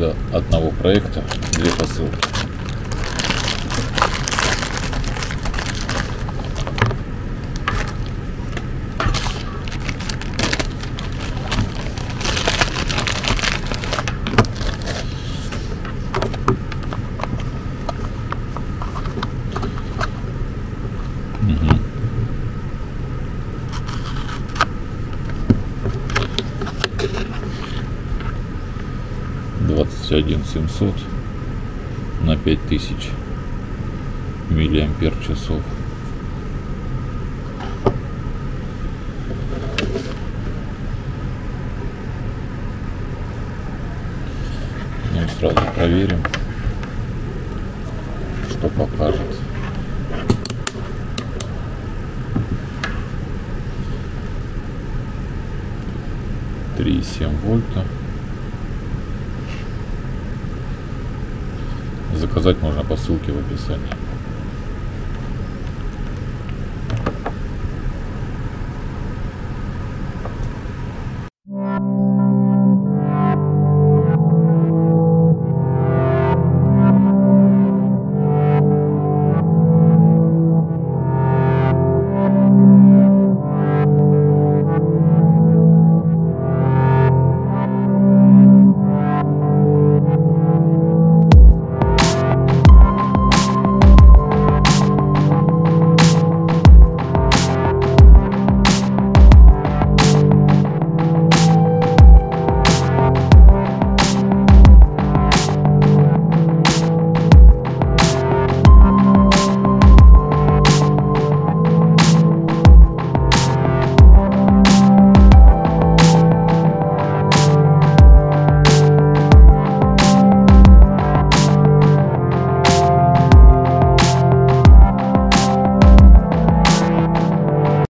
для одного проекта две посылки. Угу. 21 700 на 5000 миллиампер часов. Ну, сразу проверим, что покажет. Три семь вольта. Заказать можно по ссылке в описании.